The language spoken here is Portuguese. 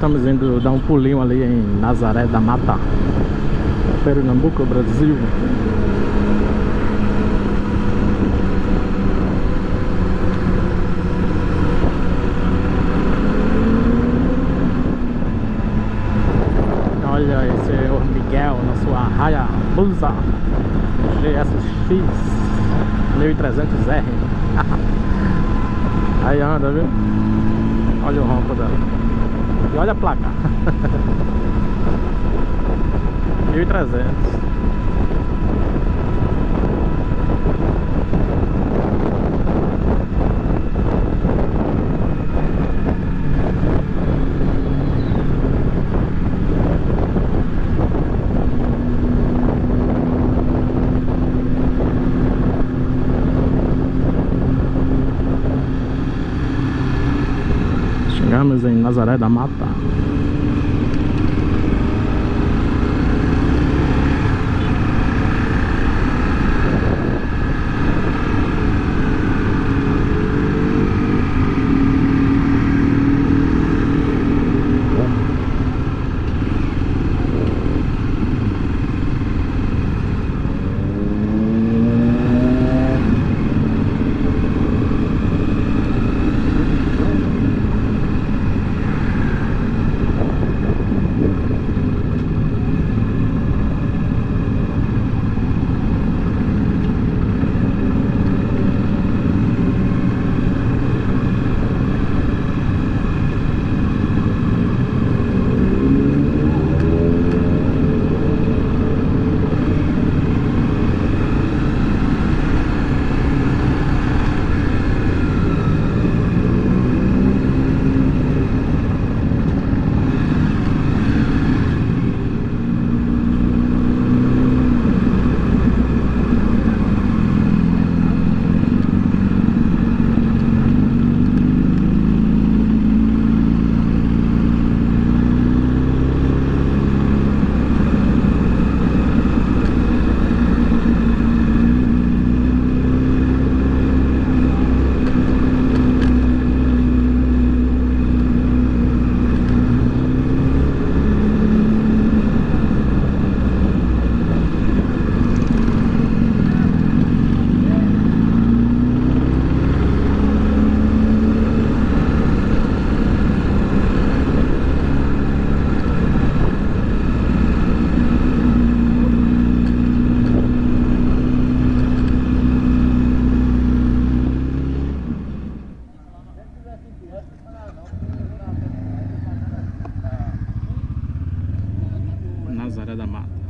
estamos indo dar um pulinho ali em Nazaré da Mata, Pernambuco, Brasil. Olha esse é o Miguel na sua Hayabusa GSX 1300R. Aí anda, viu? Olha o ronco dela. E olha a placa. 1300. Chegamos em Nazaré da Mata. Nazaré da Mata.